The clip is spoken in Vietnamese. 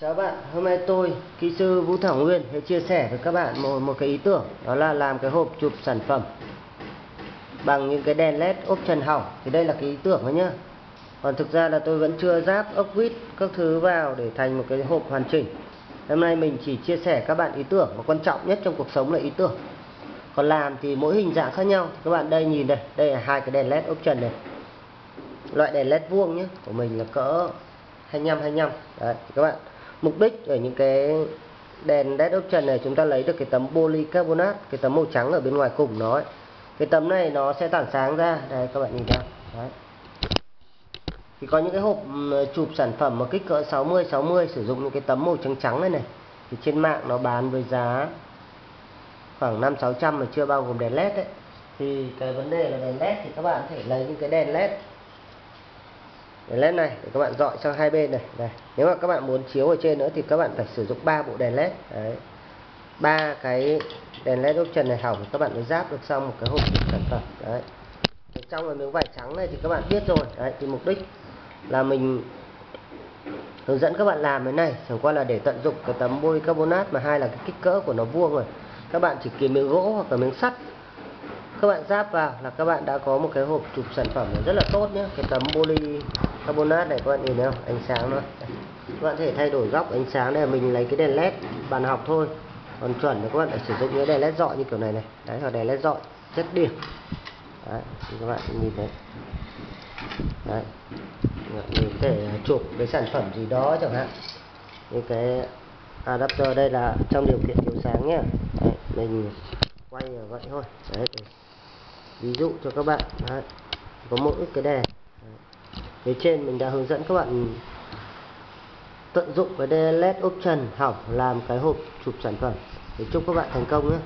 Chào bạn, hôm nay tôi, kỹ sư Vũ Thảo Nguyên sẽ chia sẻ với các bạn một, một cái ý tưởng Đó là làm cái hộp chụp sản phẩm Bằng những cái đèn led ốp trần hỏng. Thì đây là cái ý tưởng thôi nhá. Còn thực ra là tôi vẫn chưa ráp ốc vít các thứ vào để thành một cái hộp hoàn chỉnh. Hôm nay mình chỉ chia sẻ các bạn ý tưởng Và quan trọng nhất trong cuộc sống là ý tưởng. Còn làm thì mỗi hình dạng khác nhau. Các bạn đây nhìn đây, đây là hai cái đèn led ốp trần này. Loại đèn led vuông nhé Của mình là cỡ 25 25 Đấy, các bạn mục đích ở những cái đèn led option này, chúng ta lấy được cái tấm polycarbonate, cái tấm màu trắng ở bên ngoài cùng nó ấy. cái tấm này nó sẽ tản sáng ra. Đây, các bạn nhìn ra. Đấy. Thì có những cái hộp ừ, chụp sản phẩm mà kích cỡ 60 60 sử dụng những cái tấm màu trắng trắng này này, thì trên mạng nó bán với giá khoảng 5 600 mà chưa bao gồm đèn led đấy thì cái vấn đề là đèn led thì các bạn có thể lấy những cái đèn led đèn led này, để các bạn dọi sang hai bên này. Này nếu mà các bạn muốn chiếu ở trên nữa thì các bạn phải sử dụng ba bộ đèn led. Đấy. Ba cái đèn led option này hỏng, các bạn mới ráp được xong một cái hộp sản phẩm. Đấy. Ở trong là miếng vải trắng này thì các bạn biết rồi. Đấy, thì mục đích là mình hướng dẫn các bạn làm cái này. Chẳng qua là để tận dụng cái tấm polycarbonate mà hai là cái kích cỡ của nó vuông rồi. Các bạn chỉ kiếm miếng gỗ hoặc là miếng sắt. Các bạn ráp vào là các bạn đã có một cái hộp chụp sản phẩm rất là tốt nhé. Cái tấm poly carbonate này các bạn nhìn thấy không? Ánh sáng nữa các bạn thể thay đổi góc ánh sáng này mình lấy cái đèn led bàn học thôi. Còn chuẩn thì các bạn phải sử dụng những đèn led dọi như kiểu này này. Đấy là đèn led dọi chất điểm. Đấy các bạn nhìn thấy. Đấy. Mình có thể chụp cái sản phẩm gì đó chẳng hạn. Như cái adapter đây là trong điều kiện thiếu sáng nhé đấy, mình quay ở vậy thôi. Đấy ví dụ cho các bạn. Đấy. có mỗi cái đèn phía trên mình đã hướng dẫn các bạn tận dụng cái led option hỏng làm cái hộp chụp sản phẩm. Để chúc các bạn thành công nhé.